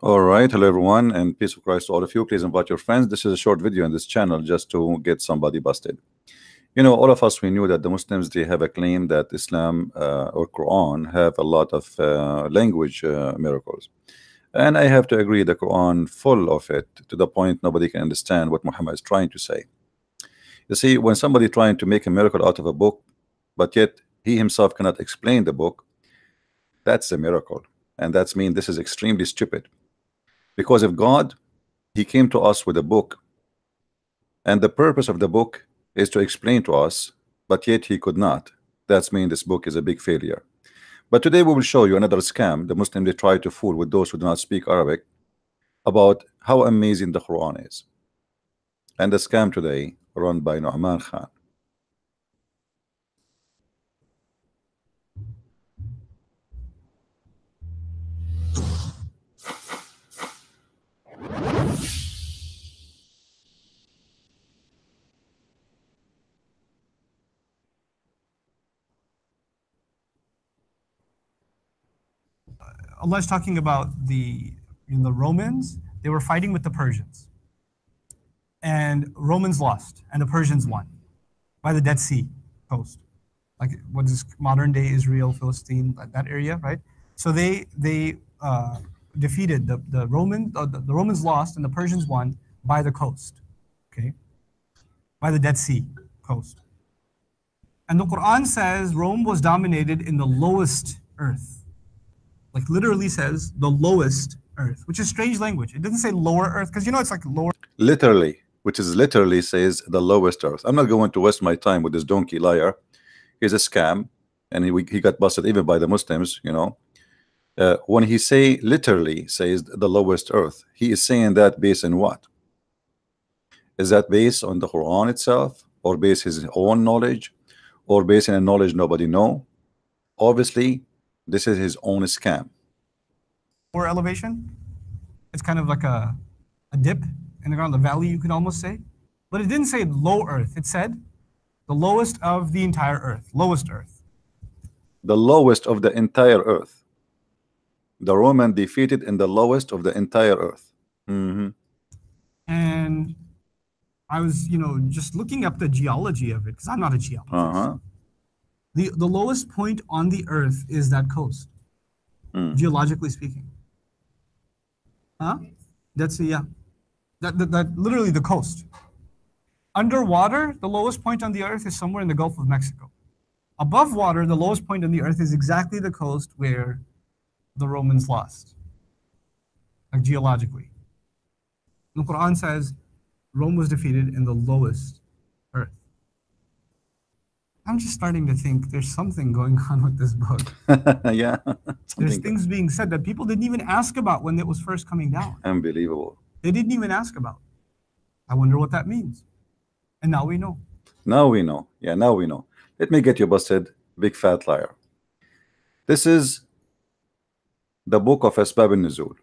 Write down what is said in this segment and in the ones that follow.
All right, hello everyone, and peace of Christ to all of you. Please invite your friends. This is a short video in this channel just to get somebody busted. You know, all of us we knew that the Muslims they have a claim that Islam uh, or Quran have a lot of uh, language uh, miracles, and I have to agree the Quran full of it to the point nobody can understand what Muhammad is trying to say. You see, when somebody trying to make a miracle out of a book, but yet he himself cannot explain the book, that's a miracle, and that's mean this is extremely stupid because if God he came to us with a book and the purpose of the book is to explain to us but yet he could not. That's mean this book is a big failure. But today we will show you another scam the Muslim they try to fool with those who do not speak Arabic about how amazing the Quran is. And the scam today run by Nu'man Khan Allah is talking about the in the Romans, they were fighting with the Persians. And Romans lost, and the Persians won by the Dead Sea coast. Like what is modern day Israel, Philistine, that, area, right? So they they uh, defeated the, the Roman uh, the, the Romans lost and the Persians won by the coast. Okay? By the Dead Sea coast. And the Quran says Rome was dominated in the lowest earth like literally says the lowest earth, which is strange language. It doesn't say lower earth because you know it's like lower. Literally, which is literally says the lowest earth. I'm not going to waste my time with this donkey liar. He's a scam, and he he got busted even by the Muslims. You know, uh, when he say literally says the lowest earth, he is saying that based on what? Is that based on the Quran itself, or based his own knowledge, or based on a knowledge nobody know? Obviously, this is his own scam. Or elevation. It's kind of like a, a dip in the ground, the valley, you could almost say. But it didn't say low earth. It said the lowest of the entire earth, lowest earth. The lowest of the entire earth. The Roman defeated in the lowest of the entire earth. Mm -hmm. And I was, you know, just looking up the geology of it because I'm not a geologist. Uh -huh. The, the lowest point on the earth is that coast, mm. geologically speaking. Huh? That's, yeah. That, that, that literally the coast. Underwater, the lowest point on the earth is somewhere in the Gulf of Mexico. Above water, the lowest point on the earth is exactly the coast where the Romans lost, like geologically. The Quran says Rome was defeated in the lowest. I'm just starting to think there's something going on with this book. yeah. There's things being said that people didn't even ask about when it was first coming down. Unbelievable. They didn't even ask about. I wonder what that means. And now we know. Now we know. Yeah, now we know. Let me get you busted, big fat liar. This is the book of Asbab al-Nuzul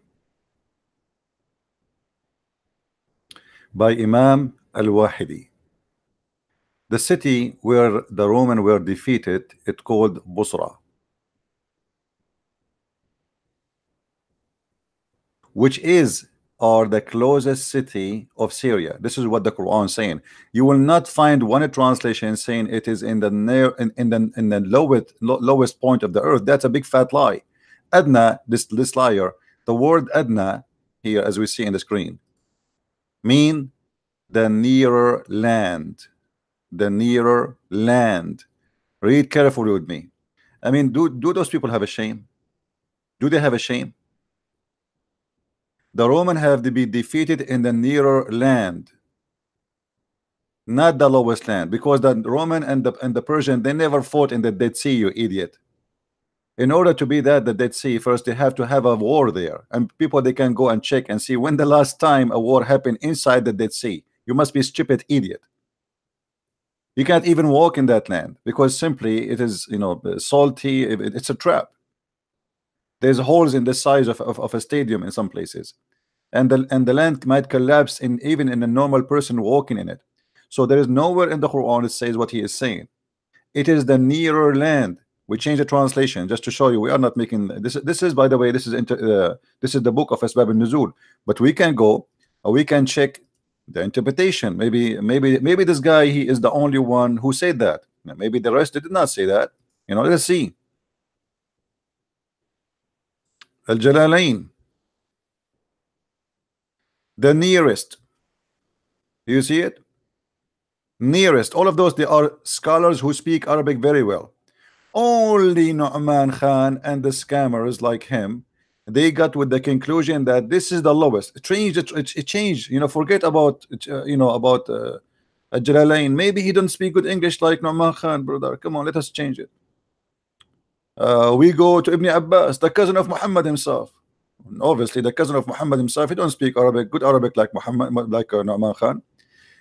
by Imam al-Wahidi. The city where the Roman were defeated, it called Busra. Which is or the closest city of Syria. This is what the Quran is saying. You will not find one translation saying it is in the near in, in the in the lowest lowest point of the earth. That's a big fat lie. Adna, this this liar, the word Adna here, as we see in the screen, mean the nearer land the nearer land. Read carefully with me. I mean, do, do those people have a shame? Do they have a shame? The Roman have to be defeated in the nearer land, not the lowest land, because the Roman and the and the Persian they never fought in the Dead Sea, you idiot. In order to be that the Dead Sea, first they have to have a war there, and people they can go and check and see when the last time a war happened inside the Dead Sea. You must be stupid idiot. You can't even walk in that land because simply it is, you know, salty. It's a trap. There's holes in the size of, of, of a stadium in some places, and the and the land might collapse in even in a normal person walking in it. So there is nowhere in the Quran it says what he is saying. It is the nearer land. we change the translation just to show you we are not making this this is by the way this is inter, uh, this is the book of Asbab al-Nuzul but we can go we can check the interpretation. Maybe maybe maybe this guy he is the only one who said that. Maybe the rest did not say that. You know let's see. Al-Jalalain the nearest. You see it? Nearest. All of those they are scholars who speak Arabic very well. Only Nu'man Khan and the scammers like him they got with the conclusion that this is the lowest. It changed it, it changed you know forget about uh, you know about uh, Jalalain maybe he doesn't speak good English like Nu'man Khan brother. Come on let us change it. Uh, we go to Ibn Abbas the cousin of Muhammad himself. Obviously the cousin of Muhammad himself he don't speak Arabic good Arabic like Muhammad like uh, Nu'man Khan.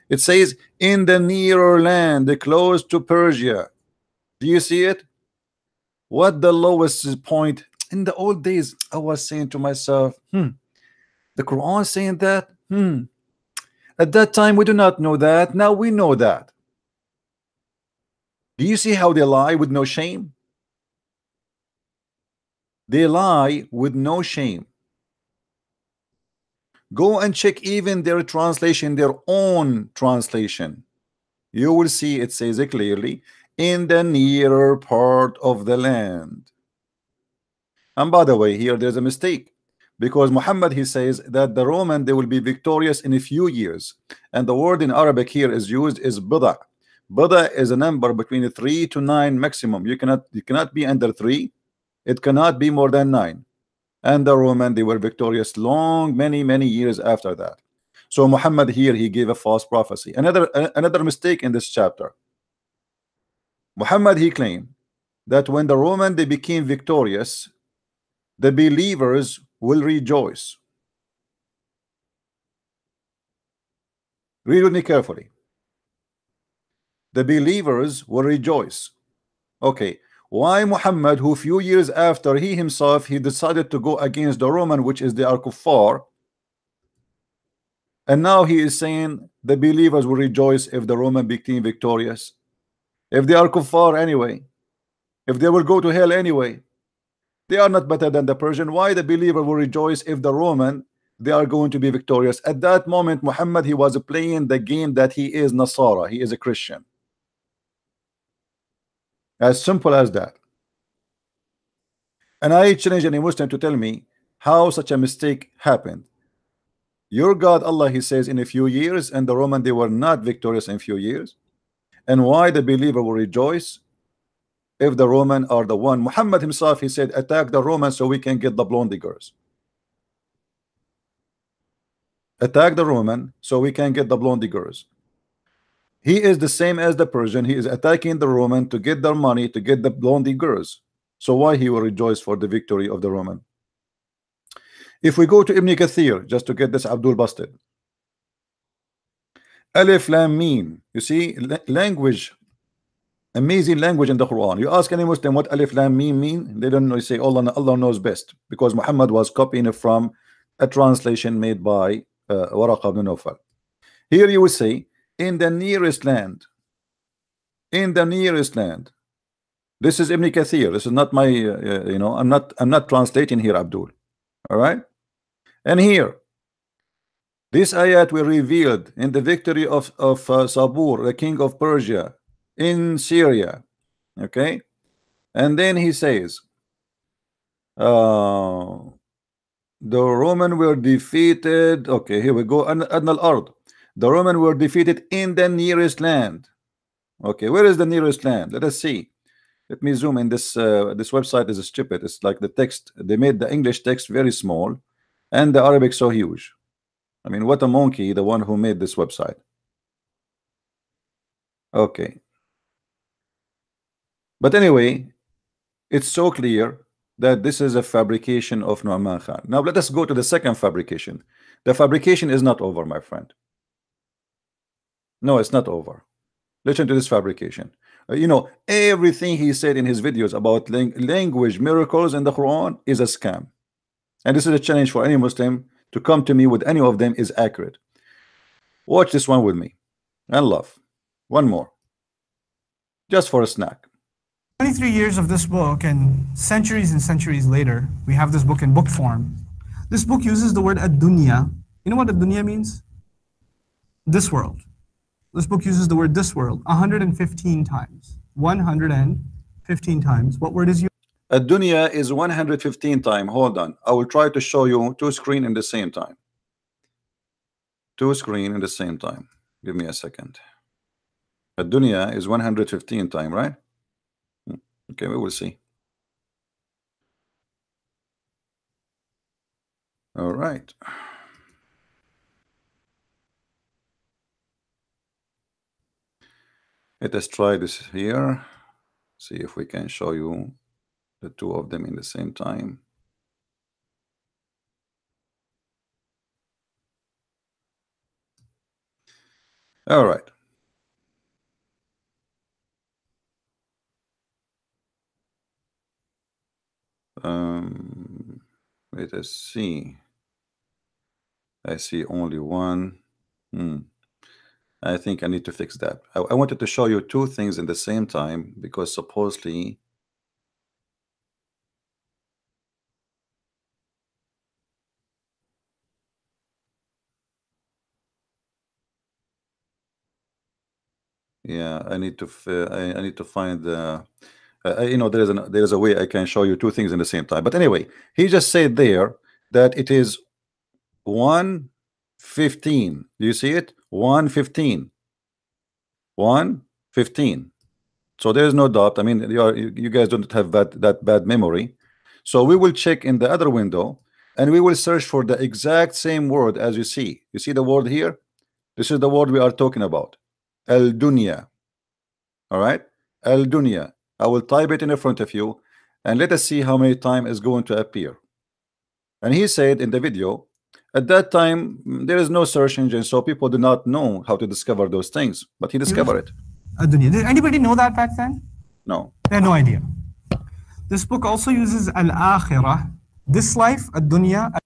It says in the nearer land the close to Persia. Do you see it? What the lowest point in the old days I was saying to myself hmm the Quran saying that? Hmm. At that time we do not know that. Now we know that. Do you see how they lie with no shame? They lie with no shame. Go and check even their translation their own translation. You will see it says it clearly in the nearer part of the land and by the way here there's a mistake. Because Muhammad he says that the Roman they will be victorious in a few years. And the word in Arabic here is used is bida. Bida is a number between three to nine maximum. You cannot you cannot be under three. It cannot be more than nine. And the Roman they were victorious long many many years after that. So Muhammad here he gave a false prophecy. Another another mistake in this chapter. Muhammad he claimed that when the Roman they became victorious the believers will rejoice. Read with me carefully. The believers will rejoice. Okay why Muhammad who few years after he himself he decided to go against the Roman which is the Al-Kuffar and now he is saying the believers will rejoice if the Roman became victorious. If they are kuffar anyway. If they will go to hell anyway they are not better than the Persian why the believer will rejoice if the Roman they are going to be victorious at that moment Muhammad he was playing the game that he is Nasara he is a Christian as simple as that. And I challenge any Muslim to tell me how such a mistake happened. Your God, Allah, He says, in a few years, and the Roman they were not victorious in a few years. And why the believer will rejoice if the Roman are the one. Muhammad himself, he said, attack the Romans so we can get the blondie girls. Attack the Roman so we can get the blondie girls. He is the same as the Persian. He is attacking the Roman to get their money, to get the blondie girls. So why he will rejoice for the victory of the Roman? If we go to Ibn Kathir, just to get this Abdul busted. Alif Lam Mim. You see, language, amazing language in the Quran. You ask any Muslim what Alif Lam Mim mean, they don't know. You say Allah, Allah knows best because Muhammad was copying it from a translation made by uh, Waraq ibn Nawfal. Here you will see in the nearest land in the nearest land this is Ibn Kathir this is not my uh, uh, you know I'm not I'm not translating here Abdul all right and here this ayat were revealed in the victory of of uh, Sabur the king of Persia in Syria okay and then he says uh, the Roman were defeated okay here we go an al-ard the Roman were defeated in the nearest land. Okay, where is the nearest land? Let us see. Let me zoom in. This uh, this website is stupid. It's like the text. They made the English text very small, and the Arabic so huge. I mean, what a monkey! The one who made this website. Okay. But anyway, it's so clear that this is a fabrication of Nu'man Khan. Now let us go to the second fabrication. The fabrication is not over, my friend. No, it's not over. Listen to this fabrication. Uh, you know, everything he said in his videos about lang language miracles in the Quran is a scam. And this is a challenge for any Muslim to come to me with any of them is accurate. Watch this one with me and love. One more. Just for a snack. 23 years of this book and centuries and centuries later, we have this book in book form. This book uses the word ad-dunya. You know what ad-dunya means? This world. This book uses the word this world 115 times. 115 times. What word is used? Ad-dunya is 115 time. Hold on. I will try to show you two screen in the same time. Two screen in the same time. Give me a second. Ad-dunya is 115 time, right? Okay, we will see. All right. Let us try this here. See if we can show you the two of them in the same time. All right. Um, let us see. I see only one. Hmm. I think I need to fix that. I, I wanted to show you two things in the same time because supposedly yeah I need to I, I need to find the uh, you know there is an there is a way I can show you two things in the same time. But anyway he just said there that it is 115 do you see it? 115 115 so there is no doubt. I mean you are you guys don't have that that bad memory. So we will check in the other window and we will search for the exact same word as you see. You see the word here? This is the word we are talking about. El Dunya all right? El Dunya I will type it in the front of you and let us see how many time is going to appear and he said in the video at that time, mm, there is no search engine, so people do not know how to discover those things. But he discovered it. Mm-hmm. Ad-dunya. Did anybody know that back then? No. They had no idea. This book also uses al-akhirah, this life, ad-dunya,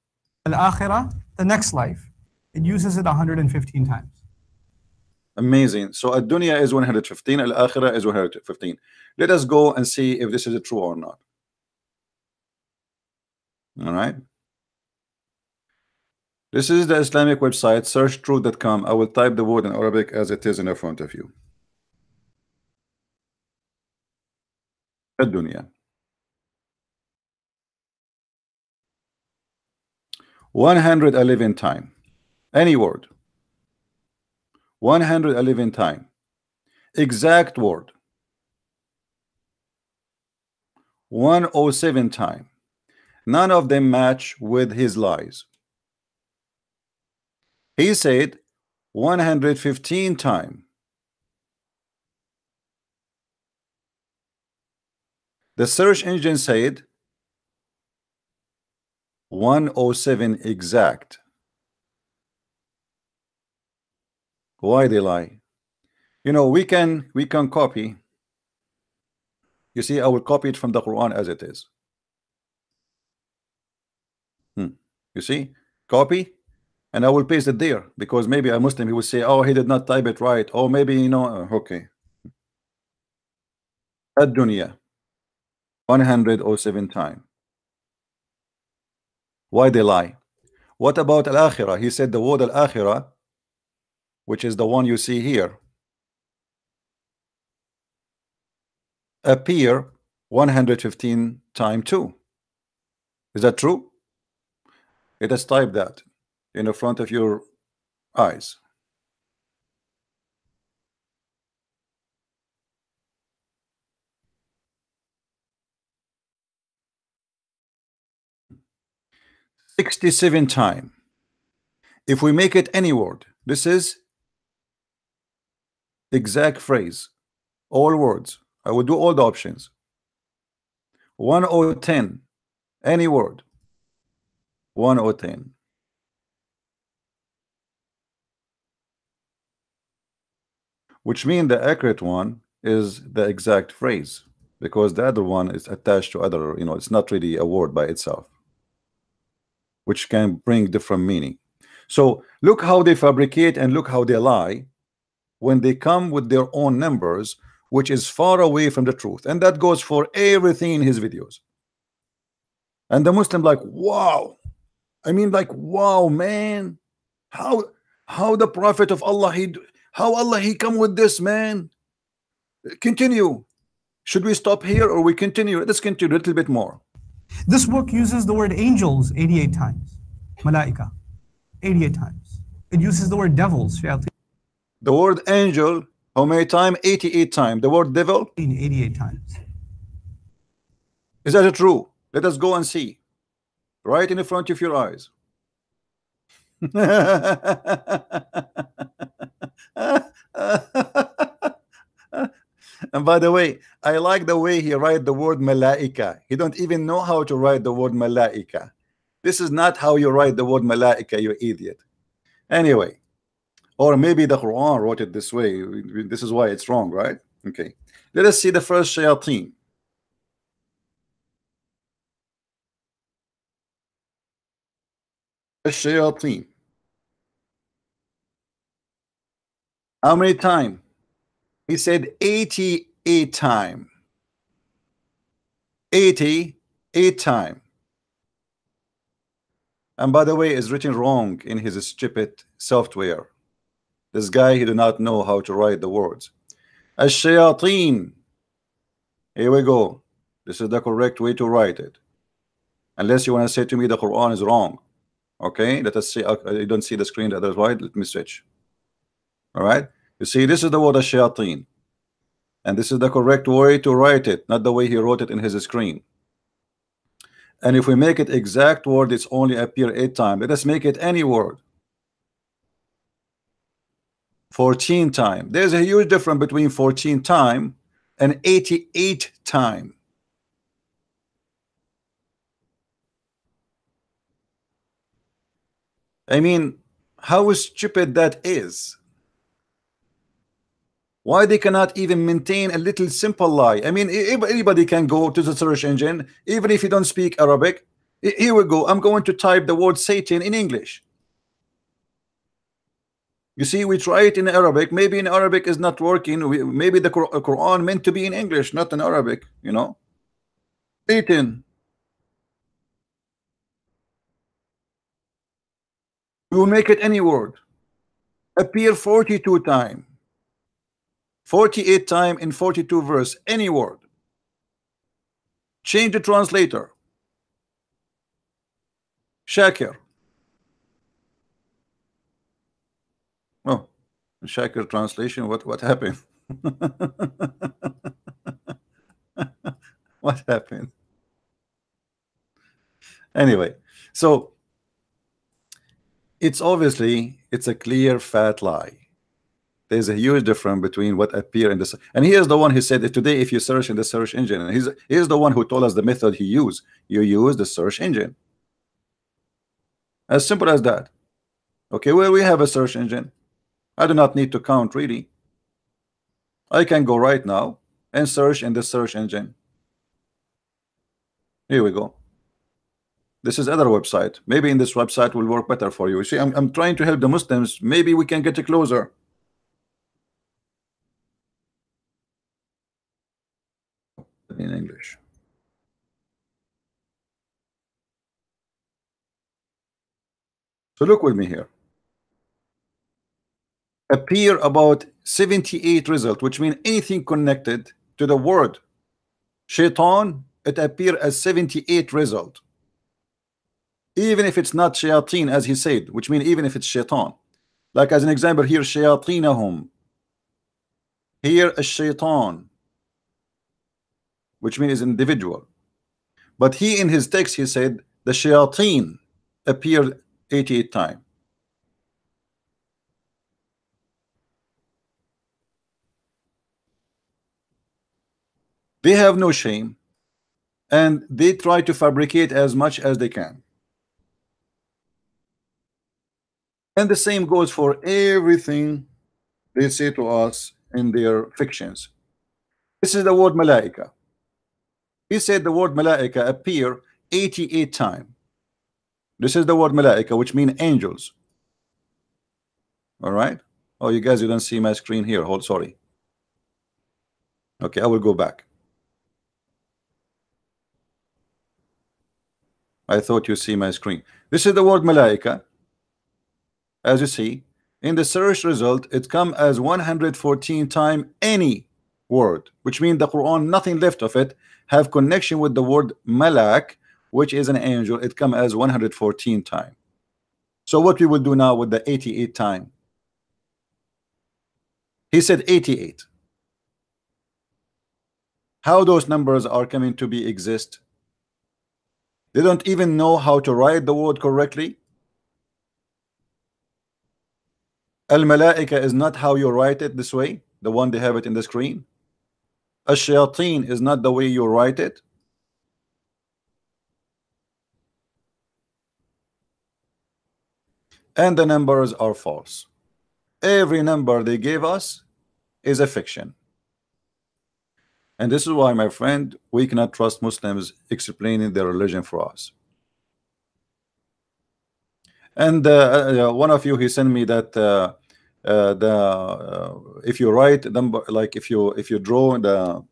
al-akhirah, the next life. It uses it 115 times. Amazing. So Ad-Dunya is 115, Al-Akhirah is 115. Let us go and see if this is true or not. All right. This is the Islamic website, searchtruth.com. I will type the word in Arabic as it is in front of you. Ad-Dunya. 111 time. Any word. 111 time exact word 107 time none of them match with his lies he said 115 time. The search engine said 107 exact. Why they lie? You know, we can we can copy. You see, I will copy it from the Quran as it is. Hmm. You see, copy and I will paste it there because maybe a Muslim he will say oh he did not type it right or maybe you know uh, okay ad-dunya 107 time why they lie what about al-akhirah he said the word al-akhirah which is the one you see here appear 115 time too is that true let us type that in the front of your eyes. Sixty-seven time. If we make it any word, this is exact phrase, all words. I will do all the options. One or ten, any word. One or ten. which mean the accurate one is the exact phrase because the other one is attached to other you know it's not really a word by itself which can bring different meaning so look how they fabricate and look how they lie when they come with their own numbers which is far away from the truth. And that goes for everything in his videos. And the Muslim like wow. I mean like wow man. How how the prophet of Allah he how Allah he come with this man? Continue. Should we stop here or we continue? Let's continue a little bit more. This book uses the word angels 88 times. Malaika. 88 times. It uses the word devils, the word angel how many time? 88 times. the word devil? 88 times. is that true? Let us go and see. Right in the front of your eyes. And by the way I like the way he write the word malaika. He don't even know how to write the word malaika. This is not how you write the word malaika you idiot. Anyway or maybe the Quran wrote it this way. This is why it's wrong, right? Okay. Let us see the first shayateen. Shayateen. How many time? He said 88 time. 88 time. And by the way, is written wrong in his stupid software. This guy, he did not know how to write the words. Ash-shayateen. Here we go. This is the correct way to write it. Unless you want to say to me the Quran is wrong. Okay, let us see. Uh, I don't see the screen. That's why. Let me switch. All right. You see, this is the word ash-shayateen. And this is the correct way to write it, not the way he wrote it in his screen. And if we make it exact word, it's only appear eight times. Let us make it any word. 14 time there's a huge difference between 14 time and 88 time I mean, how stupid that is. Why they cannot even maintain a little simple lie? I mean, anybody can go to the search engine, even if you don't speak Arabic. Here we go. I'm going to type the word Satan in English. You see, we try it in Arabic. Maybe in Arabic is not working. We, maybe the uh, Quran meant to be in English, not in Arabic. You know, Satan. We will make it any word. Appear 42 time. 48 time in 42 verse. Any word. Change the translator. Shakir. Oh, Shakir translation. What what happened? what happened? Anyway, so it's obviously it's a clear fat lie there's a huge difference between what appear in this and here's the one who said that today if you search in the search engine and he's here's the one who told us the method he used you use the search engine as simple as that okay well we have a search engine I do not need to count really. I can go right now and search in the search engine. Here we go. This is other website. Maybe in this website will work better for you see I'm, I'm trying to help the Muslims. Maybe we can get it closer. In English. So look with me here appear about 78 result which mean anything connected to the word shaitan it appear as 78 result. Even if it's not shayateen as he said which means even if it's shaitan. Like as an example here shayatinahum. Here a shaitan which means individual. But he in his text he said the shayateen appeared 88 times they have no shame and they try to fabricate as much as they can And the same goes for everything they say to us in their fictions. This is the word malaika. He said the word malaika appear 88 times. This is the word malaika, which mean angels. All right. Oh, you guys, you don't see my screen here. Hold, sorry. Okay, I will go back. I thought you see my screen. This is the word malaika. As you see, in the search result, it come as 114 time any word, which means the Quran, nothing left of it, have connection with the word malak, which is an angel. It come as 114 time. So what we will do now with the 88 time? He said 88. How those numbers are coming to be exist? They don't even know how to write the word correctly. Al-Malaika is not how you write it this way, the one they have it in the screen. Ash-Shayateen is not the way you write it. And the numbers are false. Every number they gave us is a fiction. And this is why, my friend, we cannot trust Muslims explaining their religion for us. And uh, uh, one of you, he sent me that uh, uh the uh, if you write number, like if you if you draw the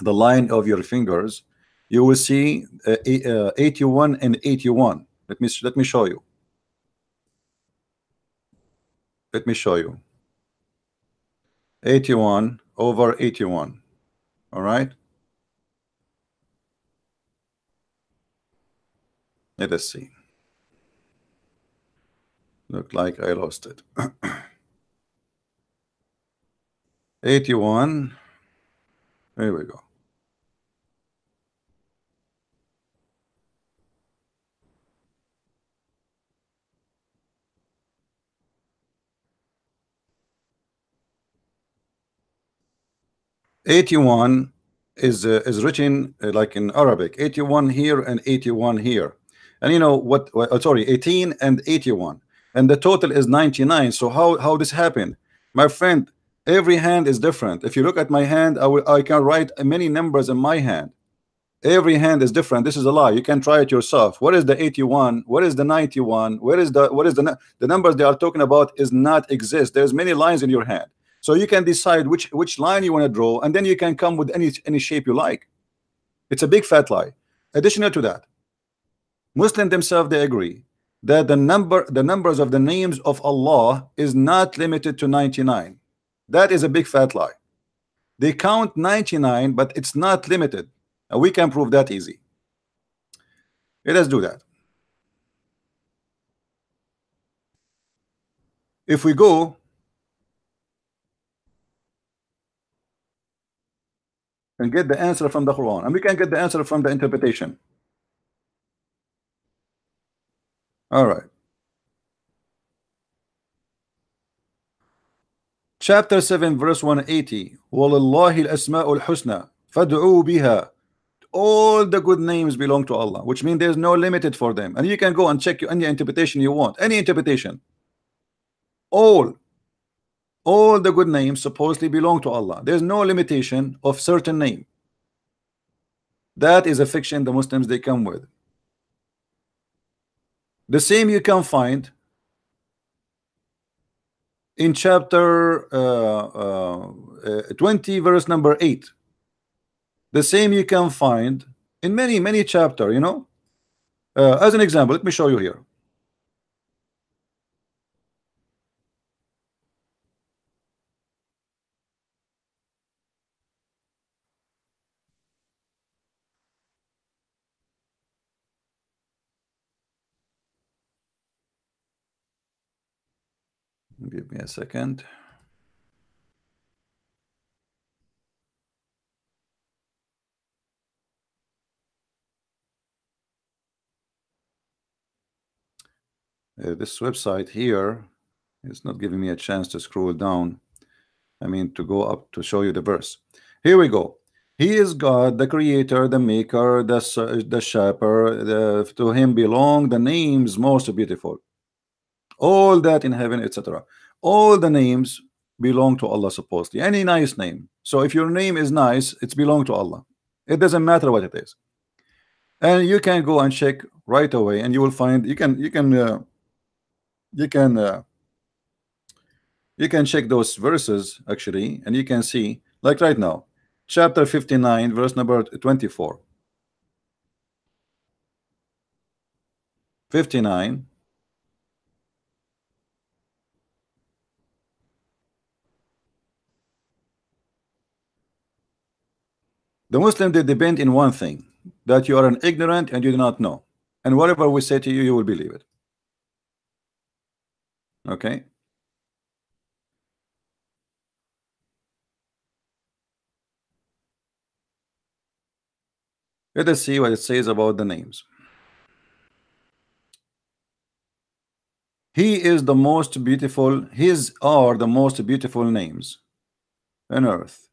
the line of your fingers, you will see uh, 81 and 81. Let me let me show you. Let me show you. 81 over 81 all right. Let us see. Look like I lost it. 81. There we go. 81 is uh, is written uh, like in Arabic 81 here and 81 here. And you know what uh, sorry 18 and 81 and the total is 99 so how how this happened? My friend every hand is different. If you look at my hand I will I can write many numbers in my hand. Every hand is different. This is a lie. You can try it yourself. What is the 81 what is the 91 where is the what is the the numbers they are talking about is not exist. There's many lines in your hand so you can decide which which line you want to draw, and then you can come with any any shape you like. It's a big fat lie. Additional to that, Muslims themselves they agree that the number the numbers of the names of Allah is not limited to 99. That is a big fat lie. They count 99, but it's not limited. And we can prove that easy. Let us do that. If we go and get the answer from the Quran and we can get the answer from the interpretation all right chapter 7 verse 180 وَلِلَّهِ الْأَسْمَاءُ الْحُسْنَى فَادْعُوا بِهَا all the good names belong to Allah which means there's no limited for them and you can go and check any interpretation you want any interpretation all all the good names supposedly belong to Allah. There's no limitation of certain name. That is a fiction the Muslims they come with. The same you can find in chapter uh, uh, uh, 20 verse number 8 the same you can find in many many chapter you know? Uh, as an example let me show you here Give a second. Uh, this website here is not giving me a chance to scroll down. I mean to go up to show you the verse. Here we go. He is God, the creator, the maker, the, the shaper. The, to him belong the names most beautiful all that in heaven etc all the names belong to Allah supposedly. Any nice name. So if your name is nice it's belong to Allah. It doesn't matter what it is. And you can go and check right away and you will find you can you can uh, you can uh, you can check those verses actually and you can see like right now chapter 59 verse number 24 59 The Muslim they depend in one thing that you are an ignorant and you do not know. And whatever we say to you you will believe it. Okay? Let us see what it says about the names. He is the most beautiful his are the most beautiful names on earth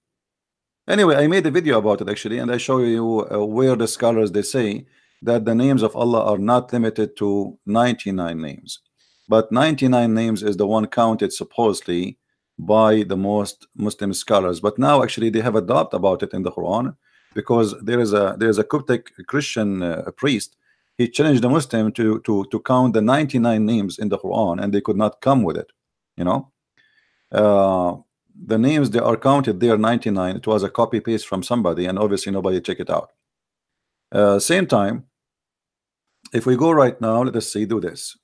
anyway I made a video about it actually and I show you uh, where the scholars they say that the names of Allah are not limited to 99 names. But 99 names is the one counted supposedly by the most Muslim scholars. But now actually they have a doubt about it in the Quran because there is a there is a Coptic Christian uh, priest. He challenged the Muslim to to to count the 99 names in the Quran and they could not come with it you know? Uh, the names they are counted there 99 it was a copy paste from somebody and obviously nobody check it out. Uh, same time if we go right now let us see do this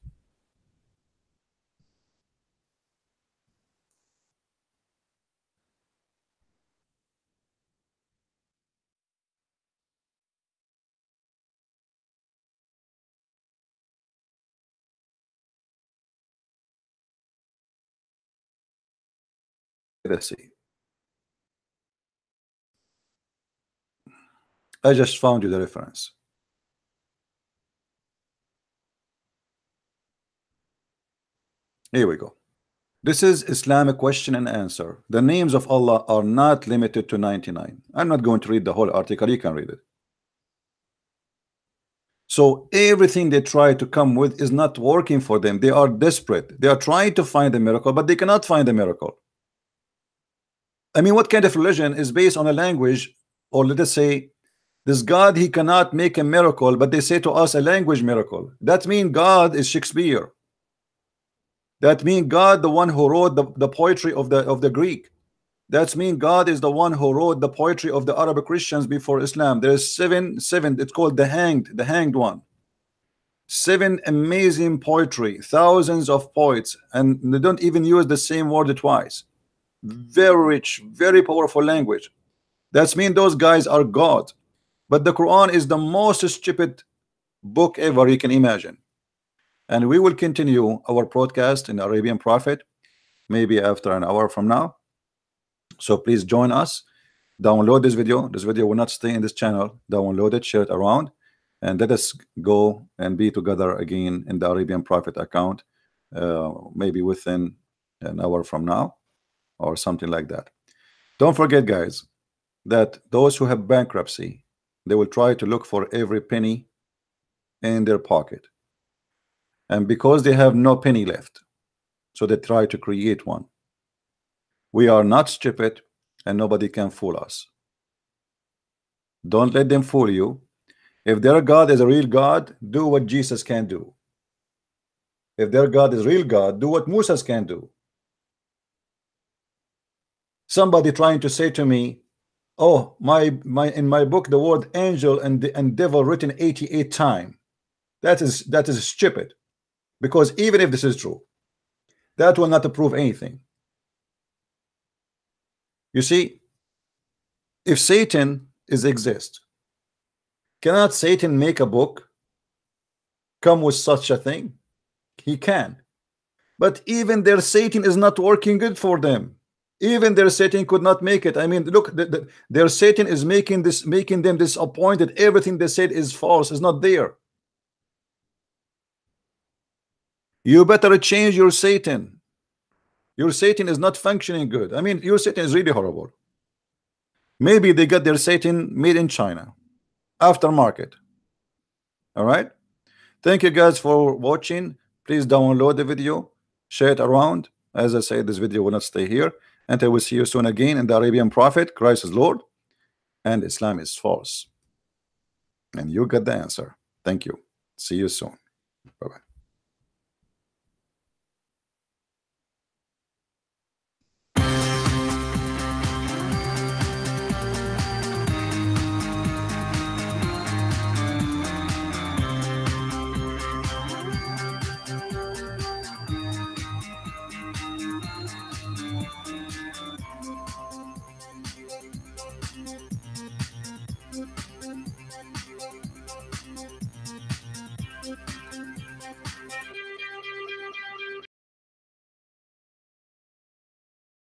see I just found you the reference. Here we go. This is Islamic question and answer. The names of Allah are not limited to 99 I'm not going to read the whole article. You can read it. So everything they try to come with is not working for them. They are desperate. They are trying to find a miracle but they cannot find a miracle I mean, what kind of religion is based on a language, or let us say, this God, he cannot make a miracle, but they say to us a language miracle. That means God is Shakespeare. That means God, the one who wrote the, the poetry of the of the Greek. That means God is the one who wrote the poetry of the Arab Christians before Islam. There is seven, seven. It's called the hanged, the hanged one. Seven amazing poetry, thousands of poets, and they don't even use the same word twice very rich very powerful language. That's mean those guys are God. But the Quran is the most stupid book ever you can imagine. And we will continue our broadcast in Arabian Prophet maybe after an hour from now. So please join us. Download this video. This video will not stay in this channel. Download it share it around and let us go and be together again in the Arabian Prophet account uh, maybe within an hour from now or something like that. Don't forget guys that those who have bankruptcy they will try to look for every penny in their pocket. And because they have no penny left so they try to create one. We are not stupid and nobody can fool us. Don't let them fool you. If their God is a real God do what Jesus can do. If their God is real God do what Moses can do somebody trying to say to me oh my my in my book the word angel and and devil written 88 time. That is that is stupid. Because even if this is true that will not prove anything. You see if Satan is exist cannot Satan make a book come with such a thing? He can. But even their Satan is not working good for them even their Satan could not make it. I mean look the, the, their Satan is making this making them disappointed. Everything they said is false is not there. You better change your Satan your Satan is not functioning good. I mean your Satan is really horrible. Maybe they got their Satan made in China. Aftermarket. All right? Thank you guys for watching. Please download the video. Share it around. As I said this video will not stay here and I will see you soon again in the Arabian Prophet Christ is Lord and Islam is false. And you get the answer. Thank you. See you soon. Bye bye